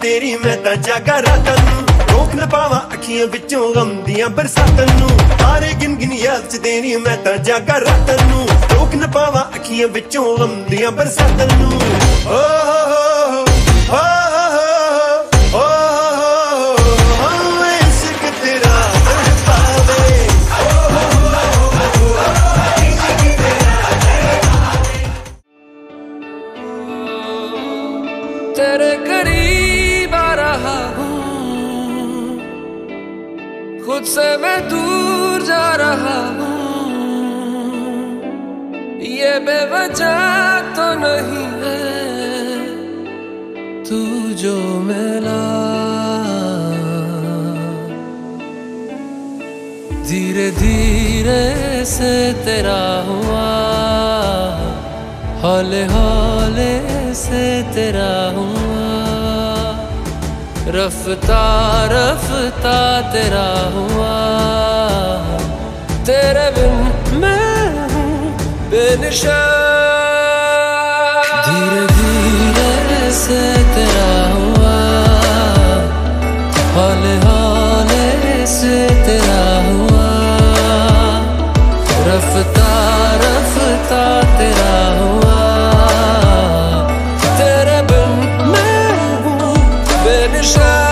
ਤੇਰੀ ਮੈਂ ਤਾਂ ਜਾਗਾ ਰਾਤਾਂ ਨੂੰ ਰੋਕ ਨਾ ਪਾਵਾਂ ਅੱਖੀਆਂ ਵਿੱਚੋਂ ਗਮ ਦੀਆਂ ਬਰਸਾਤਾਂ ਨੂੰ ਤਾਰੇ ਗਿਣ ਗਿਣ ਯਾਦ ਚ ਤੇਰੀ ਮੈਂ ਤਾਂ ਜਾਗਾ ਰਾਤਾਂ ਨੂੰ ਰੋਕ ਨਾ ਪਾਵਾਂ ਅੱਖੀਆਂ ਵਿੱਚੋਂ ਗਮ ਦੀਆਂ ਬਰਸਾਤਾਂ ਨੂੰ ਓ ਹੋ ਹੋ ਹੋ ਹੋ ਹੋ ਹੋ ਇਸ਼ਕ ਤੇਰਾ ਤੜਪਾਵੇ तेरे करीब खुद से मैं दूर जा रहा हूँ। ये बेवजह तो नहीं है तू जो मिला धीरे धीरे से तेरा हुआ, हौले हौले से तेरा हुआ रफ्ता रफ्ता तेरा हुआ। तेरे बिन मैं हूँ बेनिशा धीरे धीरे से तेरा हुआ। हौले हौले से तेरा हुआ। रफ्ता रफ्ता तेरा побежать